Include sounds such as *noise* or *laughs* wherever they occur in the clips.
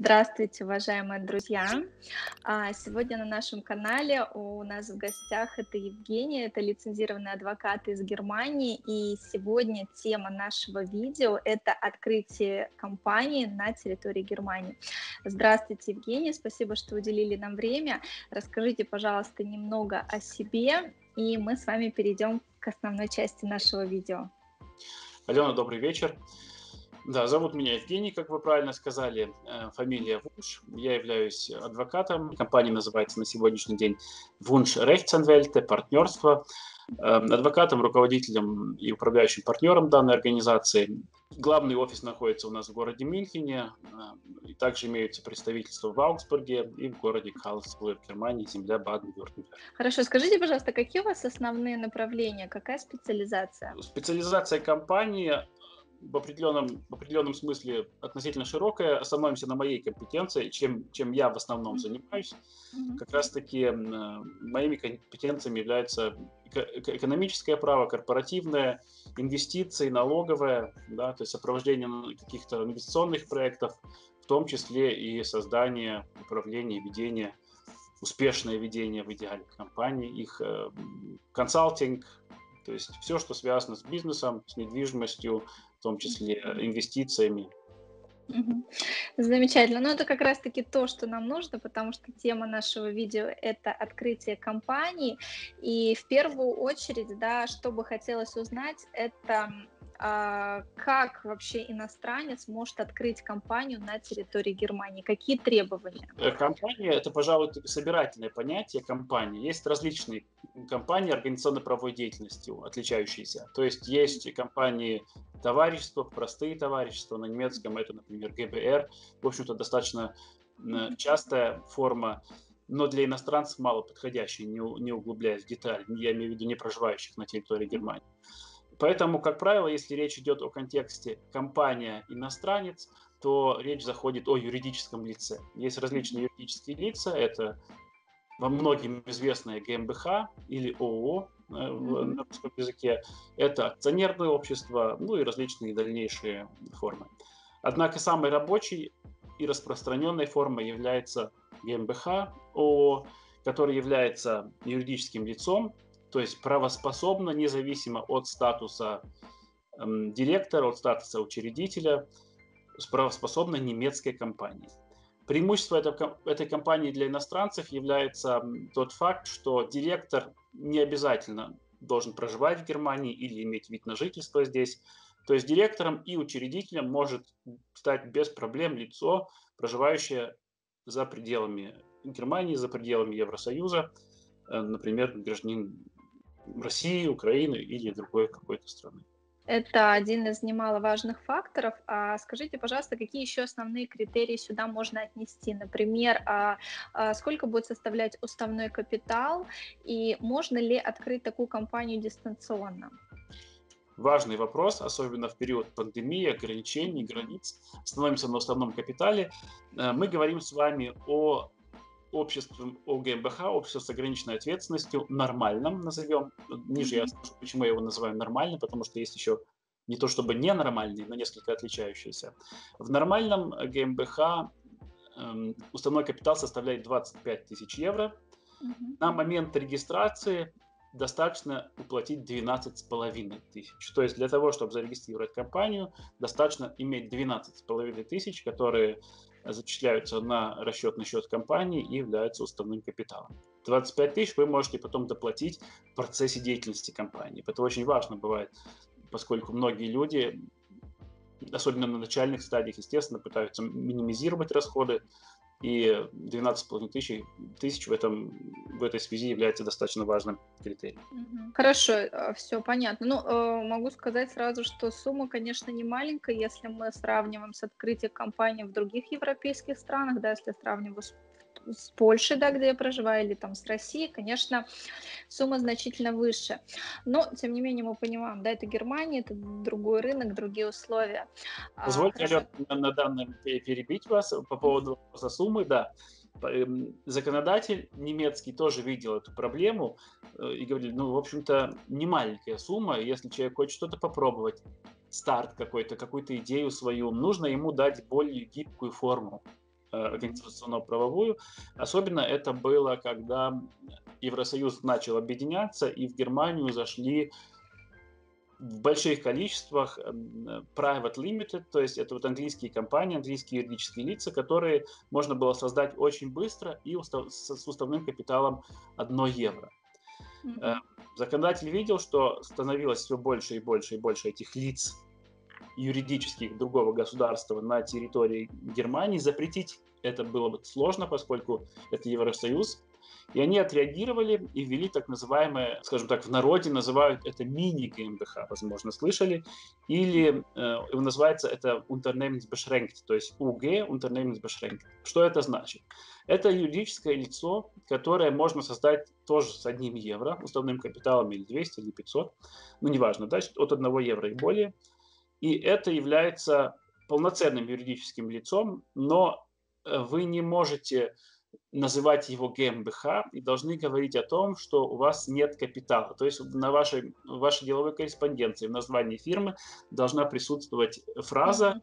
Здравствуйте, уважаемые друзья! А, сегодня на нашем канале у нас в гостях это Евгения, это лицензированный адвокат из Германии, и сегодня тема нашего видео – это открытие компании на территории Германии. Здравствуйте, Евгения, спасибо, что уделили нам время. Расскажите, пожалуйста, немного о себе, и мы с вами перейдем к основной части нашего видео. Алена, добрый вечер. Да, зовут меня Евгений, как вы правильно сказали, э, фамилия Вунш. Я являюсь адвокатом. Компания называется на сегодняшний день Вунш Рейхценвельте, партнерство. Эм, адвокатом, руководителем и управляющим партнером данной организации. Главный офис находится у нас в городе Мюнхене. Э, и также имеются представительства в Аугсбурге и в городе Карлсруhe в Германии, земля Баден-Вюртемберг. Хорошо, скажите, пожалуйста, какие у вас основные направления, какая специализация? Специализация компании в определенном, в определенном смысле относительно широкая. Остановимся на моей компетенции, чем, чем я в основном занимаюсь. Mm-hmm. Как раз-таки моими компетенциями являются экономическое право, корпоративное, инвестиции, налоговое, да, то есть сопровождение каких-то инвестиционных проектов, в том числе и создание, управление, ведение, успешное ведение в идеале компании, их э, консалтинг, то есть все, что связано с бизнесом, с недвижимостью, в том числе инвестициями. Замечательно. Ну, это как раз-таки то, что нам нужно, потому что тема нашего видео – это открытие компании. И в первую очередь, да, что бы хотелось узнать, это а, как вообще иностранец может открыть компанию на территории Германии? Какие требования? Э, компания – это, пожалуй, собирательное понятие компании. Есть различные компании организационно-правовой деятельностью, отличающиеся. То есть есть компании товарищества, простые товарищества, на немецком это, например, ГБР. В общем-то, достаточно частая форма но для иностранцев мало подходящий, не, не углубляясь в детали, я имею в виду не проживающих на территории Германии. Поэтому, как правило, если речь идет о контексте компания-иностранец, то речь заходит о юридическом лице. Есть различные юридические лица, это во многим известное ГМБХ или ООО э, на русском языке, это акционерное общество, ну и различные дальнейшие формы. Однако самой рабочей и распространенной формой является ГМБХ ООО, который является юридическим лицом, то есть правоспособна независимо от статуса эм, директора, от статуса учредителя, правоспособна немецкой компании. Преимущество этой, компании для иностранцев является тот факт, что директор не обязательно должен проживать в Германии или иметь вид на жительство здесь. То есть директором и учредителем может стать без проблем лицо, проживающее за пределами Германии, за пределами Евросоюза, э, например, гражданин России, Украины или другой какой-то страны. Это один из немаловажных факторов. А скажите, пожалуйста, какие еще основные критерии сюда можно отнести? Например, а, а сколько будет составлять уставной капитал и можно ли открыть такую компанию дистанционно? Важный вопрос, особенно в период пандемии, ограничений, границ. Становимся на уставном капитале. Э, мы говорим с вами о обществом ОГМБХ, общество с ограниченной ответственностью, нормальным назовем. Ниже я скажу, почему я его называю нормальным, потому что есть еще не то чтобы ненормальные, но несколько отличающиеся. В нормальном ГМБХ э, уставной капитал составляет 25 тысяч евро. Mm-hmm. На момент регистрации достаточно уплатить 12,5 тысяч. То есть для того, чтобы зарегистрировать компанию, достаточно иметь 12,5 тысяч, которые зачисляются на расчетный счет компании и являются уставным капиталом. 25 тысяч вы можете потом доплатить в процессе деятельности компании. Это очень важно бывает, поскольку многие люди, особенно на начальных стадиях, естественно, пытаются минимизировать расходы, и 12,5 тысяч, тысяч в, этом, в этой связи является достаточно важным критерием. Хорошо, э, все понятно. Ну, э, могу сказать сразу, что сумма, конечно, не маленькая, если мы сравниваем с открытием компании в других европейских странах, да, если сравнивать с с Польши, да, где я проживаю, или там с России, конечно, сумма значительно выше. Но, тем не менее, мы понимаем, да, это Германия, это другой рынок, другие условия. А, Позвольте, Алена, на, на данном перебить вас по поводу вопроса суммы, да. Эм, законодатель немецкий тоже видел эту проблему э, и говорил, ну, в общем-то, не маленькая сумма, если человек хочет что-то попробовать, старт какой-то, какую-то идею свою, нужно ему дать более гибкую форму организационно-правовую. Особенно это было, когда Евросоюз начал объединяться, и в Германию зашли в больших количествах private limited, то есть это вот английские компании, английские юридические лица, которые можно было создать очень быстро и устав, с уставным капиталом 1 евро. Mm-hmm. Законодатель видел, что становилось все больше и больше и больше этих лиц юридических другого государства на территории Германии. Запретить это было бы сложно, поскольку это Евросоюз. И они отреагировали и ввели так называемое, скажем так, в народе называют это мини-ГМБХ, возможно, слышали, или э, называется это Unternehmensbeschränkt, то есть УГ Unternehmensbeschränkt. Что это значит? Это юридическое лицо, которое можно создать тоже с одним евро, уставным капиталом или 200, или 500, ну неважно, да, от 1 евро и более. И это является полноценным юридическим лицом, но э, вы не можете называть его ГМБХ и должны говорить о том, что у вас нет капитала. То есть на вашей, вашей деловой корреспонденции в названии фирмы должна присутствовать фраза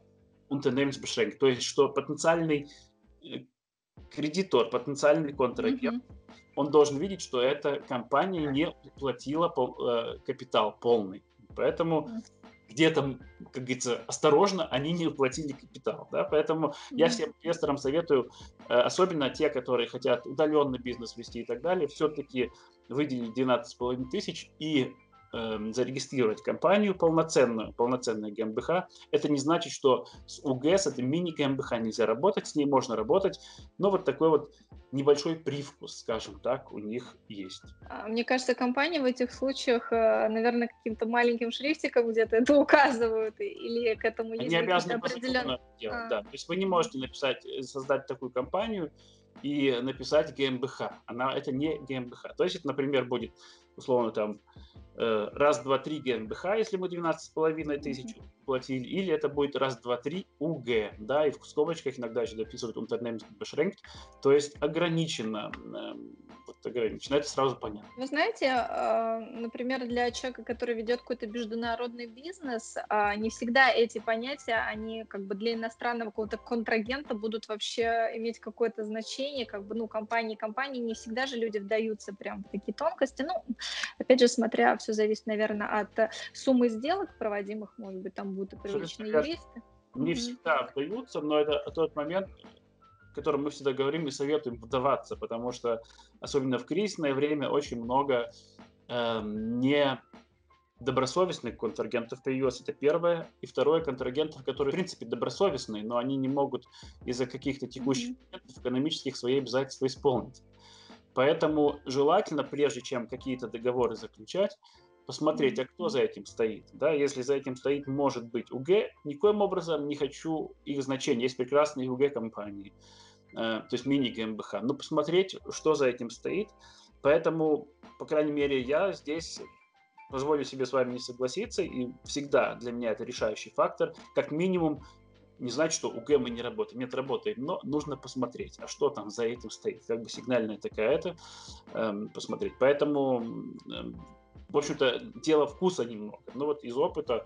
Unternehmensbeschränkt, то есть что потенциальный э, кредитор, потенциальный контрагент, mm-hmm. он должен видеть, что эта компания не платила пол, э, капитал полный. Поэтому где-то, как говорится, осторожно, они не уплатили капитал. Да? Поэтому mm-hmm. я всем инвесторам советую, э, особенно те, которые хотят удаленный бизнес вести и так далее, все-таки выделить 12,5 тысяч и э, зарегистрировать компанию полноценную, полноценную ГМБХ. Это не значит, что с УГС, это мини-ГМБХ, нельзя работать, с ней можно работать, но вот такой вот небольшой привкус, скажем так, у них есть. А, мне кажется, компании в этих случаях, э, наверное, каким-то маленьким шрифтиком где-то это указывают, или к этому есть Они обязаны определенные... делать, а. да. То есть вы не можете написать, э, создать такую компанию и написать ГМБХ. Она, это не ГМБХ. То есть это, например, будет условно там Э, раз, два, три ГМБХ, если мы 12,5 тысяч платили, или это будет раз, два, три УГ, да, и в скобочках иногда еще дописывают Unternehmensbeschränkt, то есть ограничено эм, вот ограничено. Это сразу понятно. Вы знаете, а, например, для человека, который ведет какой-то международный бизнес, а, не всегда эти понятия, они как бы для иностранного какого-то контрагента будут вообще иметь какое-то значение, как бы, ну, компании, компании, не всегда же люди вдаются прям в такие тонкости. Ну, опять же, смотря, все зависит, наверное, от суммы сделок проводимых, может быть, там будут и привычные юристы. Не всегда вдаются, но это тот момент, котором мы всегда говорим и советуем вдаваться, потому что особенно в кризисное время очень много э, не добросовестных контрагентов появилось, это первое. И второе, контрагентов, которые, в принципе, добросовестные, но они не могут из-за каких-то текущих mm-hmm. экономических свои обязательства исполнить. Поэтому желательно, прежде чем какие-то договоры заключать, посмотреть, а кто за этим стоит. Да, если за этим стоит, может быть, УГ, никоим образом не хочу их значения. Есть прекрасные УГ-компании. Э, то есть мини-ГМБХ, но посмотреть, что за этим стоит. Поэтому, по крайней мере, я здесь позволю себе с вами не согласиться, и всегда для меня это решающий фактор. Как минимум, не значит, что УГ мы не работаем. Нет, работаем, но нужно посмотреть, а что там за этим стоит. Как бы сигнальная такая это, эм, посмотреть. Поэтому, эм, в общем-то, дело вкуса немного. Но вот из опыта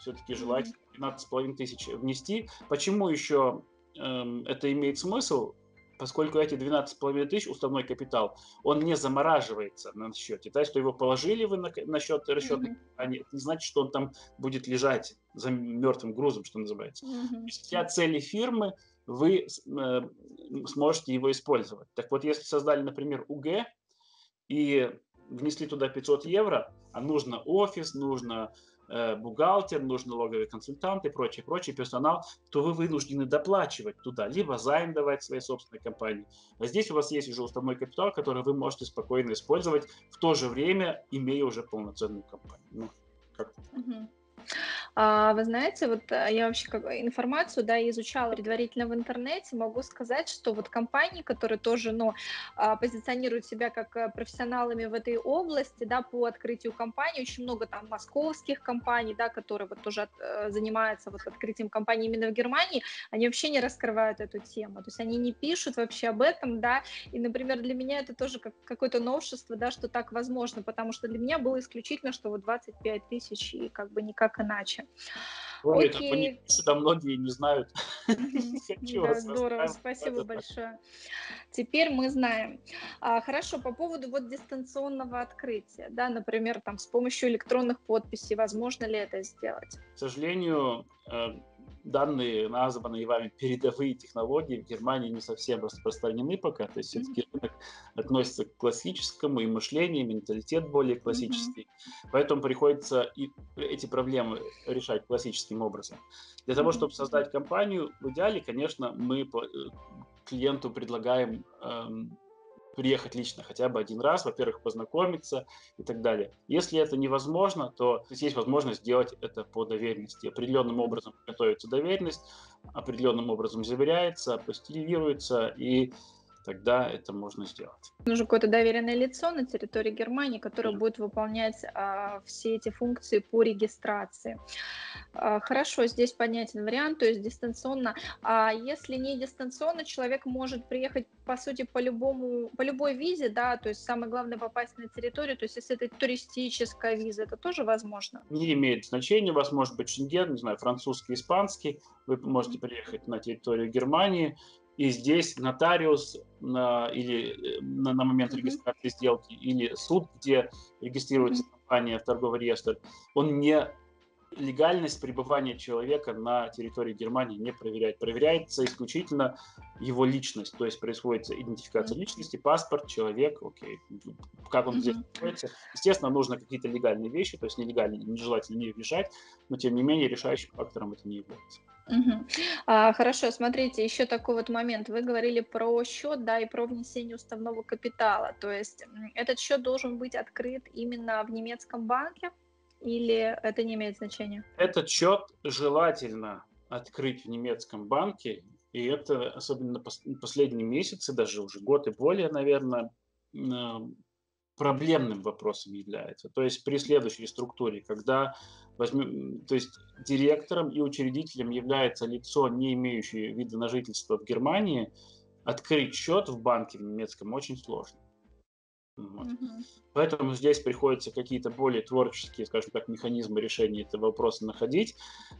все-таки желательно 15,5 тысяч внести. Почему еще это имеет смысл, поскольку эти 12,5 тысяч уставной капитал, он не замораживается на счете. То есть, что его положили вы на, на счет расчетной mm-hmm. компании, это не значит, что он там будет лежать за мертвым грузом, что называется. Mm-hmm. То есть, для цели фирмы вы э, сможете его использовать. Так вот, если создали, например, УГ и внесли туда 500 евро, а нужно офис, нужно бухгалтер, нужен налоговый консультант и прочее, прочий персонал, то вы вынуждены доплачивать туда, либо займ давать своей собственной компании. А здесь у вас есть уже уставной капитал, который вы можете спокойно использовать, в то же время имея уже полноценную компанию. Ну, как угу. А, вы знаете, вот э, я вообще как информацию, да, изучала предварительно в интернете, могу сказать, что вот компании, которые тоже, ну, а, позиционируют себя как э, профессионалами в этой области, да, по открытию компаний, очень много там московских компаний, да, которые вот тоже э, занимаются вот открытием компаний именно в Германии, они вообще не раскрывают эту тему, то есть они не пишут вообще об этом, да, и, например, для меня это тоже как какое-то новшество, да, что так возможно, потому что для меня было исключительно, что вот 25 тысяч и как бы никак иначе. Ой, Окей. это, что многие не знают. *laughs* Да, здорово, спасибо большое. Теперь мы знаем. А, хорошо, по поводу вот дистанционного открытия, да, например, там с помощью электронных подписей, возможно ли это сделать? К сожалению, э, данные, названные вами передовые технологии, в Германии не совсем распространены пока. То есть все-таки рынок относится к классическому, и мышление, и менталитет более классический. Mm-hmm. Поэтому приходится и эти проблемы решать классическим образом. Для того, чтобы создать компанию, в идеале, конечно, мы э, клиенту предлагаем эм, приехать лично хотя бы один раз, во-первых, познакомиться и так далее. Если это невозможно, то есть возможность сделать это по доверенности. Определенным образом готовится доверенность, определенным образом заверяется, апостилируется и тогда это можно сделать. Нужно какое-то доверенное лицо на территории Германии, которое да. будет выполнять а, все эти функции по регистрации. А, хорошо, здесь понятен вариант, то есть дистанционно. А если не дистанционно, человек может приехать, по сути, по любому, по любой визе, да, то есть самое главное попасть на территорию, то есть если это туристическая виза, это тоже возможно? Не имеет значения, у вас может быть шенген, не знаю, французский, испанский, вы можете приехать на территорию Германии, и здесь нотариус на, или э, на, на момент регистрации сделки или суд, где регистрируется компания в торговый реестр, он не легальность пребывания человека на территории Германии не проверяет. Проверяется исключительно его личность, то есть происходит идентификация личности, паспорт, человек, окей, как он здесь находится. Естественно, нужно какие-то легальные вещи, то есть нелегальные, нежелательно не въезжать, но тем не менее решающим фактором это не является. Угу. А, хорошо, смотрите, еще такой вот момент. Вы говорили про счет, да, и про внесение уставного капитала. То есть этот счет должен быть открыт именно в немецком банке или это не имеет значения? Этот счет желательно открыть в немецком банке, и это особенно последние месяцы, даже уже год и более, наверное, проблемным вопросом является. То есть при следующей структуре, когда возьмем, то есть директором и учредителем является лицо, не имеющее вида на жительство в Германии, открыть счет в банке в немецком очень сложно. Вот. Угу. Поэтому здесь приходится какие-то более творческие, скажем так, механизмы решения этого вопроса находить,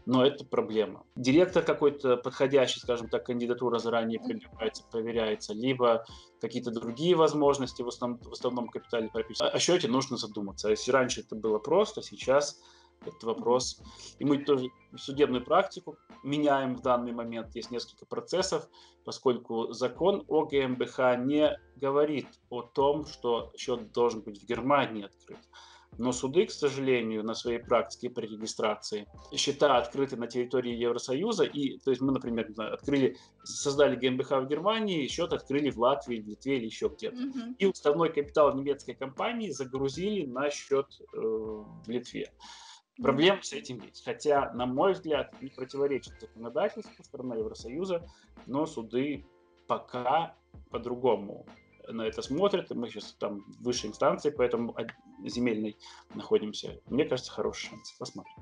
но это проблема. Директор какой-то подходящий, скажем так, кандидатура заранее принимается, проверяется, либо какие-то другие возможности в основном, в основном капитале прописаны. О счете нужно задуматься. Если раньше это было просто, сейчас этот вопрос. И мы тоже судебную практику меняем в данный момент. Есть несколько процессов, поскольку закон о ГМБХ не говорит о том, что счет должен быть в Германии открыт. Но суды, к сожалению, на своей практике при регистрации счета открыты на территории Евросоюза. И, то есть мы, например, открыли, создали ГМБХ в Германии, счет открыли в Латвии, в Литве или еще где-то. Mm-hmm. И уставной капитал немецкой компании загрузили на счет э, в Литве. Проблем с этим есть. Хотя, на мой взгляд, не противоречит законодательству страны Евросоюза, но суды пока по-другому на это смотрят. Мы сейчас там в высшей инстанции, поэтому земельной находимся. Мне кажется, хороший шанс. Посмотрим.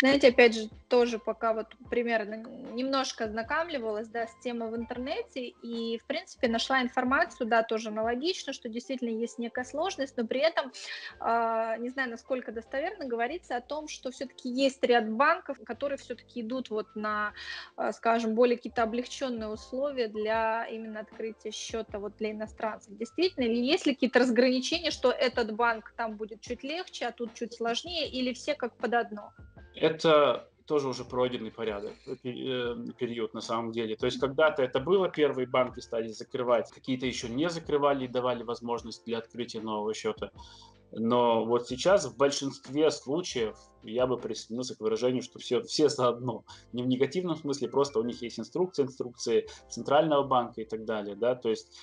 Знаете, опять же, тоже пока вот примерно немножко ознакомливалась, да, с темой в интернете и, в принципе, нашла информацию, да, тоже аналогично, что действительно есть некая сложность, но при этом, э, не знаю, насколько достоверно, говорится о том, что все-таки есть ряд банков, которые все-таки идут вот на, э, скажем, более какие-то облегченные условия для именно открытия счета вот для иностранцев. Действительно, или есть ли какие-то разграничения, что этот банк там будет чуть легче, а тут чуть сложнее, или все как под одно? Это тоже уже пройденный порядок, э, э, период на самом деле. То есть когда-то это было, первые банки стали закрывать, какие-то еще не закрывали и давали возможность для открытия нового счета. Но вот сейчас в большинстве случаев я бы присоединился к выражению, что все, все заодно. Не в негативном смысле, просто у них есть инструкции, инструкции Центрального банка и так далее. Да? То есть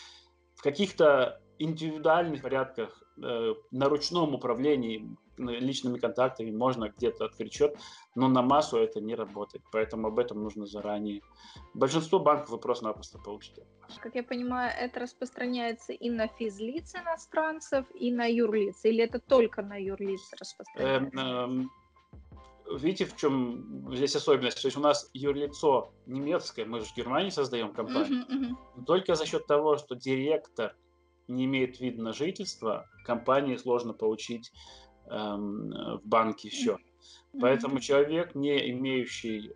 в каких-то индивидуальных порядках э, на ручном управлении личными контактами можно где-то открыть счет, но на массу это не работает, поэтому об этом нужно заранее. Большинство банков вы просто-напросто получите. Как я понимаю, это распространяется и на физлиц иностранцев, и на юрлиц, или это только на юрлиц распространяется? Эм, эм, видите, в чем здесь особенность? То есть у нас юрлицо немецкое, мы же в Германии создаем компанию, uh-huh, uh-huh. только за счет того, что директор не имеет вида на жительство, компании сложно получить в банке счет. Поэтому человек, не имеющий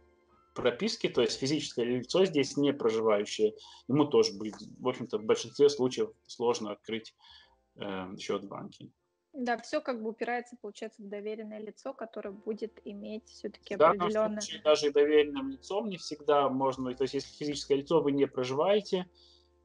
прописки, то есть физическое лицо здесь не проживающее, ему тоже будет, в общем-то, в большинстве случаев сложно открыть э, счет в банке. Да, все как бы упирается, получается, в доверенное лицо, которое будет иметь все-таки Да, определенное... даже и доверенным лицом не всегда можно, то есть если физическое лицо вы не проживаете, Эм,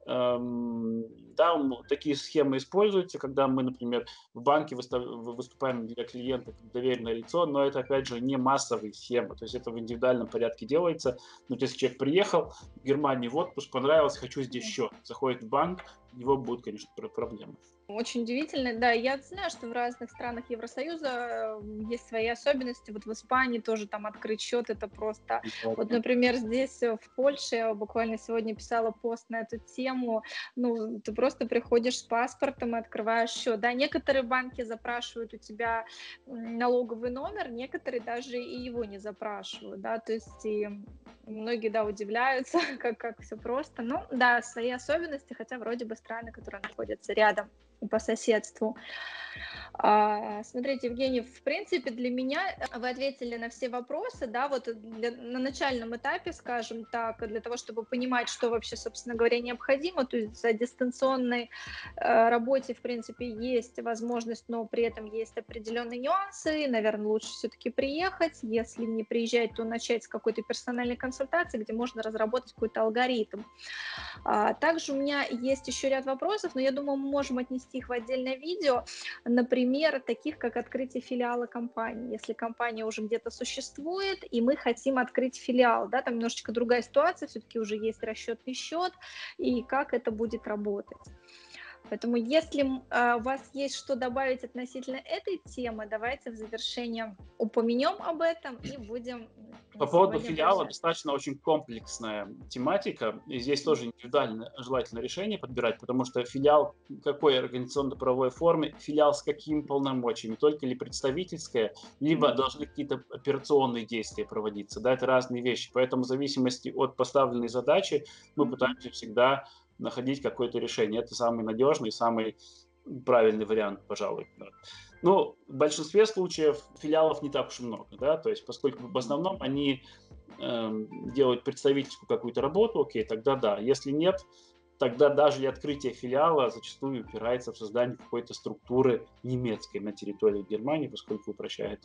да, такие схемы используются, когда мы, например, в банке выступаем для клиента как доверенное лицо, но это, опять же, не массовые схемы, то есть это в индивидуальном порядке делается. Ну, то есть человек приехал в Германию в отпуск, понравилось, хочу здесь счет, заходит в банк, у него будут, конечно, проблемы. Очень удивительно. Да, я знаю, что в разных странах Евросоюза э, есть свои особенности. Вот в Испании тоже там открыть счет это просто. Вот, например, здесь э, в Польше я буквально сегодня писала пост на эту тему. Ну, ты просто приходишь с паспортом и открываешь счет. Да, некоторые банки запрашивают у тебя налоговый номер, некоторые даже и его не запрашивают. Да, то есть и многие, да, удивляются, *laughs* как, как все просто. Ну, да, свои особенности, хотя вроде бы страны, которые находятся рядом по соседству. А, смотрите, Евгений, в принципе, для меня э, вы ответили на все вопросы, да, вот для, на начальном этапе, скажем так, для того, чтобы понимать, что вообще, собственно говоря, необходимо, то есть за дистанционной э, работе, в принципе, есть возможность, но при этом есть определенные нюансы, наверное, лучше все-таки приехать, если не приезжать, то начать с какой-то персональной консультации, где можно разработать какой-то алгоритм. А, также у меня есть еще ряд вопросов, но я думаю, мы можем отнести их в отдельное видео, например, таких как открытие филиала компании. Если компания уже где-то существует, и мы хотим открыть филиал, да, там немножечко другая ситуация, все-таки уже есть расчетный счет, и как это будет работать. Поэтому если э, у вас есть что добавить относительно этой темы, давайте в завершение упомянем об этом и будем... По поводу филиала продолжать. достаточно очень комплексная тематика, и здесь тоже индивидуально желательно решение подбирать, потому что филиал какой организационно-правовой формы, филиал с какими полномочиями, только ли представительское, либо mm-hmm. должны какие-то операционные действия проводиться, да, это разные вещи, поэтому в зависимости от поставленной задачи мы mm-hmm. пытаемся всегда находить какое-то решение. Это самый надежный, самый правильный вариант, пожалуй. Ну, в большинстве случаев филиалов не так уж и много, да, то есть поскольку в основном они э, делают представительскую какую-то работу, окей, тогда да. Если нет, тогда даже и открытие филиала зачастую упирается в создание какой-то структуры немецкой на территории Германии, поскольку упрощает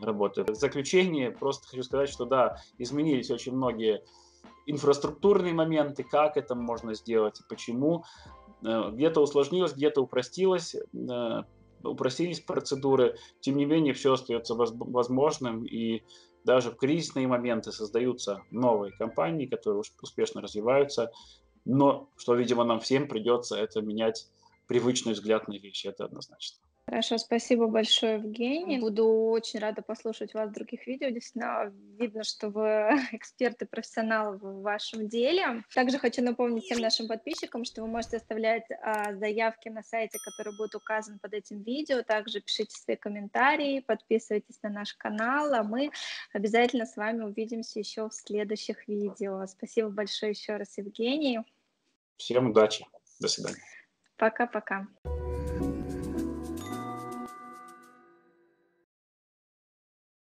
работу. В заключение просто хочу сказать, что да, изменились очень многие инфраструктурные моменты, как это можно сделать и почему. Э, где-то усложнилось, где-то упростилось, э, упростились процедуры. Тем не менее, все остается возможным, и даже в кризисные моменты создаются новые компании, которые успешно развиваются. Но, что, видимо, нам всем придется, это менять привычный взгляд на вещи, это однозначно. Хорошо, спасибо большое, Евгений. Буду очень рада послушать вас в других видео. Действительно, видно, что вы *laughs* эксперт и профессионал в вашем деле. Также хочу напомнить всем нашим подписчикам, что вы можете оставлять а, заявки на сайте, который будет указан под этим видео. Также пишите свои комментарии, подписывайтесь на наш канал, а мы обязательно с вами увидимся еще в следующих видео. Спасибо большое еще раз, Евгений. Всем удачи. До свидания. Пока-пока.